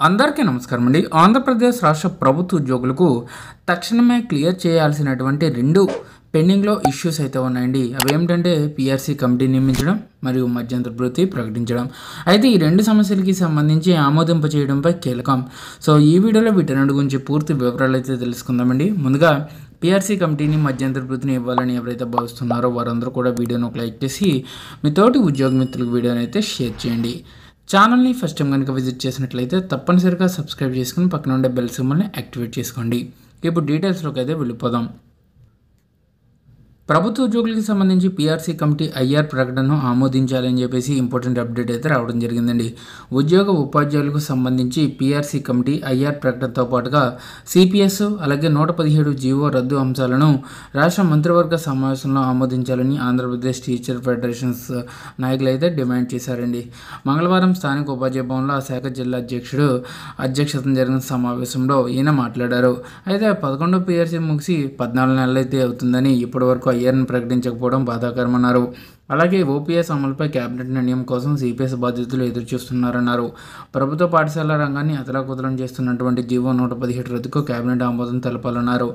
అందరికీ నమస్కారం అండి ఆంధ్రప్రదేశ్ రాష్ట్ర ప్రభుత్వ ఉద్యోగులకు తక్షణమే క్లియర్ చేయాల్సినటువంటి రెండు పెండింగ్లో ఇష్యూస్ అయితే ఉన్నాయండి. అవి ఏమిటంటే పిఆర్సీ కమిటీ నియమించడం మరియు మధ్యంతర భృతి ప్రకటించడం. అయితే ఈ రెండు సమస్యలకి సంబంధించి ఆమోదింప చేయడంపై కీలకం. సో ఈ వీడియోలో వీటన్నిటి గురించి పూర్తి వివరాలు అయితే తెలుసుకుందామండి. ముందుగా పిఆర్సీ కమిటీని మధ్యంతర భృతిని ఇవ్వాలని ఎవరైతే భావిస్తున్నారో వారందరూ కూడా వీడియోను ఒక లైక్ చేసి మీ తోటి ఉద్యోగ మిత్రులకు వీడియోని అయితే షేర్ చేయండి. ఛానల్ని ఫస్ట్ టైం కనుక విజిట్ చేసినట్లయితే తప్పనిసరిగా సబ్స్క్రైబ్ చేసుకుని పక్కన ఉండే బెల్ సింబల్ని యాక్టివేట్ చేసుకోండి. ఇప్పుడు డీటెయిల్స్లోకి అయితే వెళ్ళిపోదాం. ప్రభుత్వ ఉద్యోగులకు సంబంధించి పీఆర్సీ కమిటీ ఐఆర్ ప్రకటనను ఆమోదించాలని చెప్పేసి ఇంపార్టెంట్ అప్డేట్ అయితే రావడం జరిగిందండి. ఉద్యోగ ఉపాధ్యాయులకు సంబంధించి పీఆర్సీ కమిటీ ఐఆర్ ప్రకటనతో పాటుగా సిపిఎస్ అలాగే నూట పదిహేడు జీవో రద్దు అంశాలను రాష్ట్ర మంత్రివర్గ సమావేశంలో ఆమోదించాలని ఆంధ్రప్రదేశ్ టీచర్ ఫెడరేషన్స్ నాయకులు అయితే డిమాండ్ చేశారండి. మంగళవారం స్థానిక ఉపాధ్యాయ భవన్లో ఆ శాఖ జిల్లా అధ్యక్షుడు అధ్యక్షతన జరిగిన సమావేశంలో ఈయన మాట్లాడారు. అయితే పదకొండో పీఆర్సీ ముగిసి పద్నాలుగు నెలలు అయితే అవుతుందని ఇప్పటివరకు ఐఆర్ని ప్రకటించకపోవడం బాధాకరమన్నారు. అలాగే ఓపీఎస్ అమలుపై కేబినెట్ నిర్ణయం కోసం సిపిఎస్ బాధ్యతలు ఎదురుచూస్తున్నారన్నారు. ప్రభుత్వ పాఠశాల రంగాన్ని అతలాకుతలం చేస్తున్నటువంటి జీవో నూట పదిహేడు రద్దుకు కేబినెట్ ఆమోదం తెలపాలన్నారు.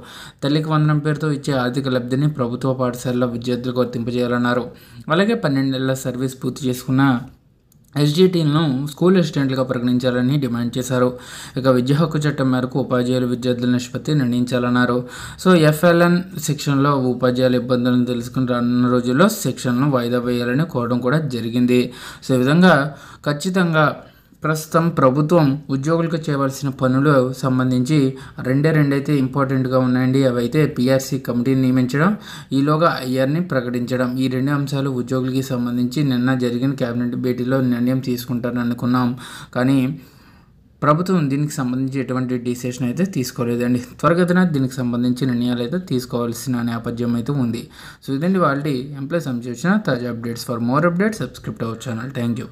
తల్లికి వందనం పేరుతో ఇచ్చే ఆర్థిక లబ్ధిని ప్రభుత్వ పాఠశాలలో విద్యార్థులకు వర్తింపజేయాలన్నారు. అలాగే పన్నెండు నెలల సర్వీస్ పూర్తి చేసుకున్న ఎస్జీటీలను స్కూల్ అసిస్టెంట్లుగా ప్రకటించాలని డిమాండ్ చేశారు. ఇక విద్యా హక్కు చట్టం మేరకు ఉపాధ్యాయులు విద్యార్థుల నిష్పత్తి నిర్ణయించాలన్నారు. సో ఎఫ్ఎల్ఎన్ సెక్షన్లో ఉపాధ్యాయుల ఇబ్బందులను తెలుసుకుని రానున్న రోజుల్లో సెక్షన్ను వాయిదా వేయాలని కోరడం కూడా జరిగింది. సో ఈ విధంగా ఖచ్చితంగా ప్రస్తుతం ప్రభుత్వం ఉద్యోగులకు చేయవలసిన పనులు సంబంధించి రెండే రెండైతే ఇంపార్టెంట్గా ఉన్నాయండి. అవైతే పిఆర్సీ కమిటీని నియమించడం ఈలోగా ఐఆర్ని ప్రకటించడం. ఈ రెండు అంశాలు ఉద్యోగులకి సంబంధించి నిన్న జరిగిన కేబినెట్ భేటీలో నిర్ణయం తీసుకుంటారని అనుకున్నాం. కానీ ప్రభుత్వం దీనికి సంబంధించి ఎటువంటి డిసిషన్ అయితే తీసుకోలేదండి. త్వరగతిన దీనికి సంబంధించి నిర్ణయాలు అయితే తీసుకోవాల్సిన నేపథ్యం అయితే ఉంది. సో ఇదండి వాళ్ళ ఎంప్లాయ్ సంబంధించిన తాజా updates. For more updates subscribe our channel. Thank you